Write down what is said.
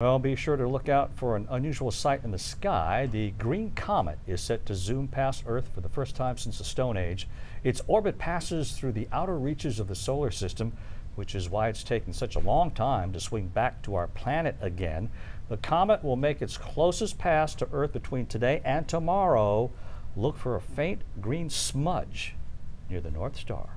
Well, be sure to look out for an unusual sight in the sky. The Green Comet is set to zoom past Earth for the first time since the Stone Age. Its orbit passes through the outer reaches of the solar system, which is why it's taken such a long time to swing back to our planet again. The comet will make its closest pass to Earth between today and tomorrow. Look for a faint green smudge near the North Star.